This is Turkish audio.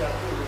Yaptığım